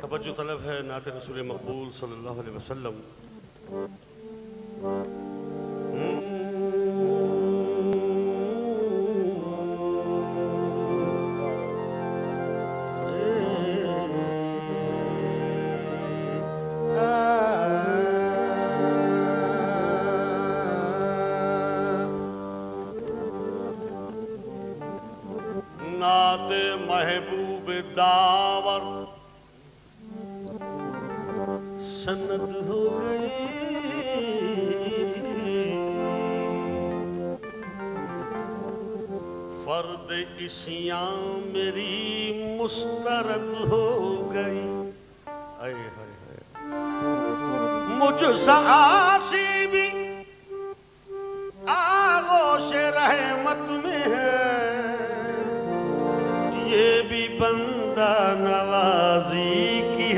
توجہ طلب ہے نعت رسول مقبول صلی اللہ علیہ وسلم۔ محبوب داور سند ہو گئی فرد اسیاں میری مسترد ہو گئی اے ہائے مجھ سعاسی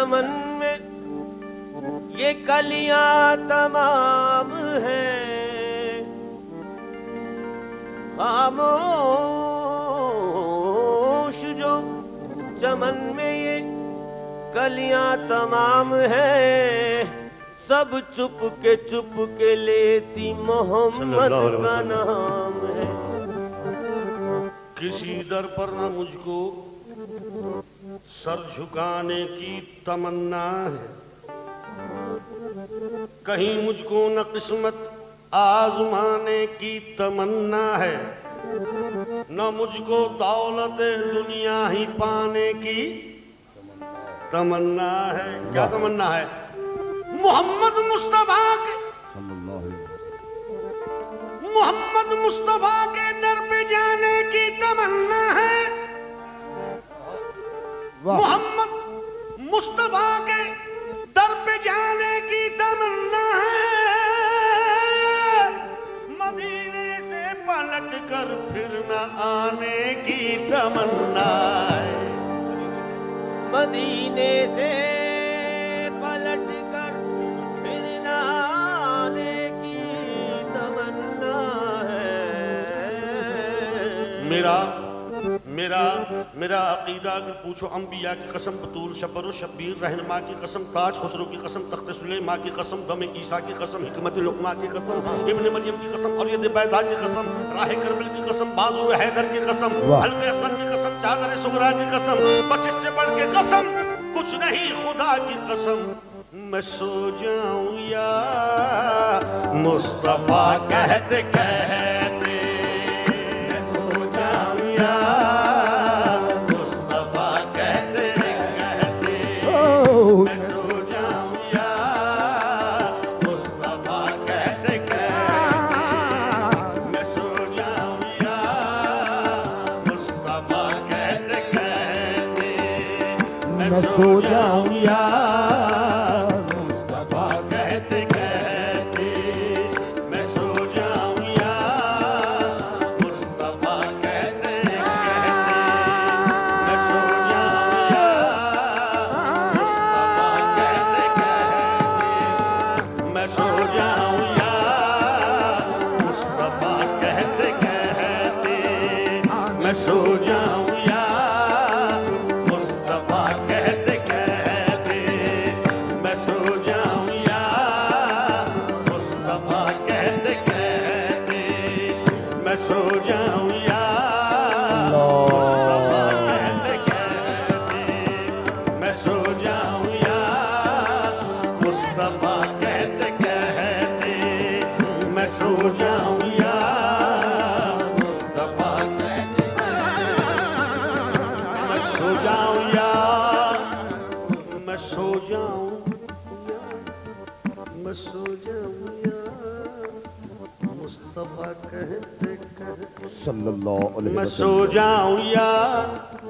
چمن میں یہ کلیاں تمام ہیں خاموش جو چمن میں یہ کلیاں تمام ہیں سب چپ کے چپ کے لیتی محمد کا۔ نام ہے کسی در پر نہ مجھ کو سر جھکانے کی تمنا ہے۔ کہیں مجھ کو نہ قسمت آزمانے کی تمنا ہے۔ نہ مجھ کو دولت دنیا ہی پانے کی تمنا ہے۔ کیا تمنا ہے؟ محمد مصطفیٰ کے۔ محمد مصطفیٰ کے در پہ جانے کی تمنا ہے۔ محمد مصطفیٰ کے در پہ جانے کی تمنا ہے۔ مدینے سے پلٹ کر پھر نہ آنے کی تمنا ہے۔ مدینے سے پلٹ کر پھر نہ آنے کی تمنا ہے۔ میرا میرا میرا عقیدہ اگر پوچھو انبیاء کی قسم بطول شبر و شبیر رہنما کی قسم تاج خسرو کی قسم تخت سلیما کی قسم دم عیسیٰ کی قسم حکمت لقمہ کی قسم ابن مریم کی قسم اور ید بیدہ کی قسم راہ کربل کی قسم بازو حیدر کی قسم حلق اسلم کی قسم چادر سغرا کی قسم بس اس سے بڑھ کے قسم کچھ نہیں خدا کی قسم میں سو جاؤں یا مصطفیٰ کہتے کہتے سو جاؤں یار میں سو جاؤں میں سو جاؤں یار مصطفیٰ کہتے کہتے صلی اللہ علیہ وسلم میں سو جاؤں یار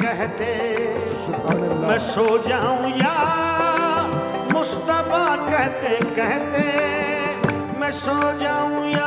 کہتے میں سو جاؤں یا مصطفیٰ کہتے کہتے میں سو جاؤں یا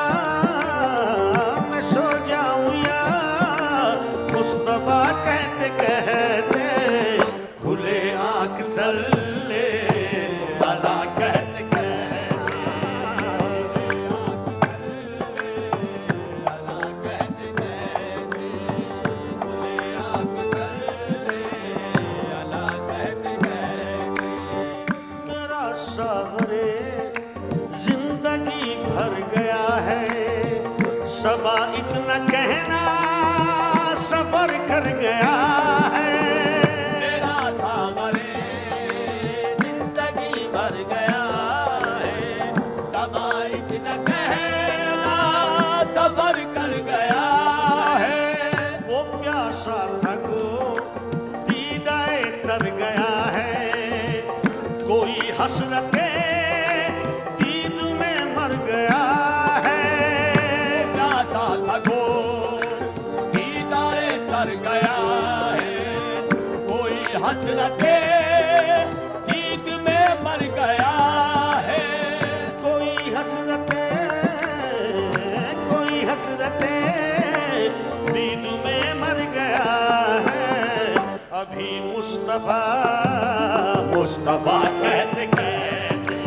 مصطفیٰ مصطفیٰ کہتے کہتے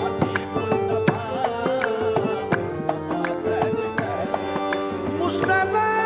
مصطفیٰ مصطفیٰ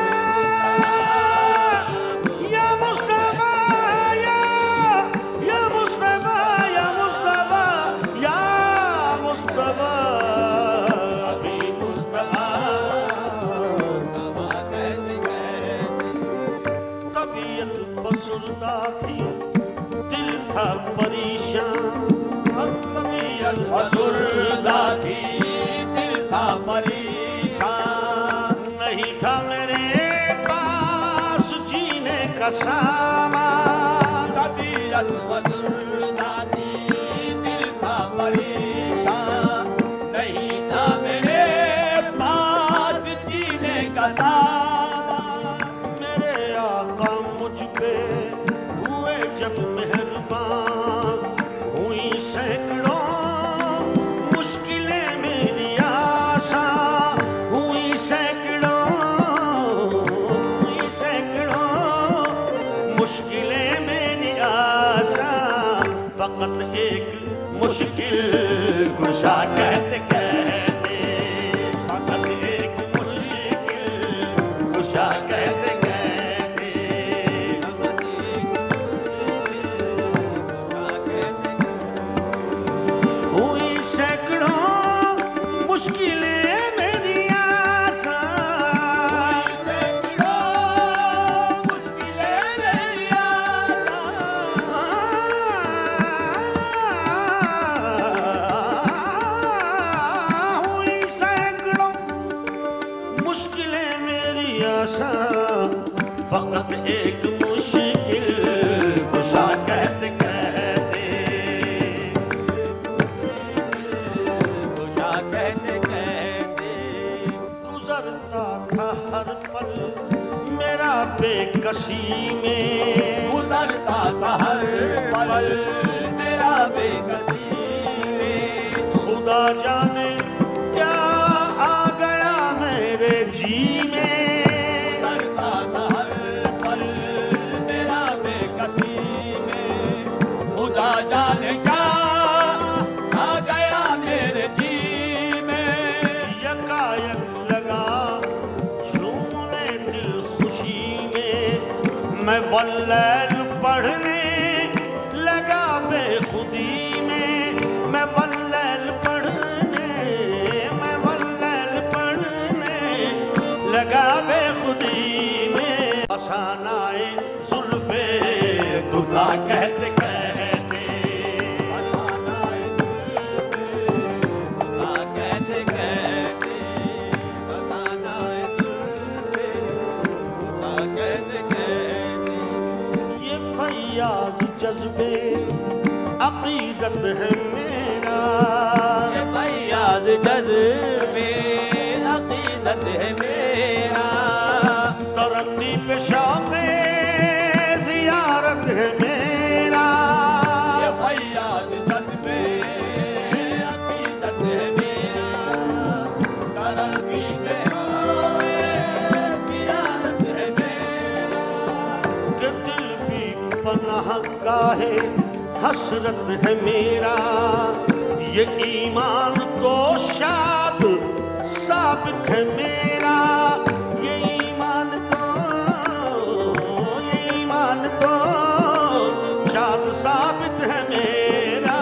جب مہربان ہوئی سینکڑوں مشکلیں میری آسا، ہوئی سینکڑوں سینکڑوں مشکلیں میری آسا۔ فقط ایک مشکل گشا کہتے کہتے ایک مشکل گشا میرا بے کسی میں گزرتا تھا ہر پل میرا بے کسی میں فیاض جذبے عقیدت ہے میرا ترقی پہ شوق زیارت ہے میرا یہ فیاض جذبے عقیدت ہے میرا ترقی پہ زیارت ہے میرا کہ دل بھی پناہ گاہے حسرت ہے میرا یہ ایمان تو شاد ثابت ہے میرا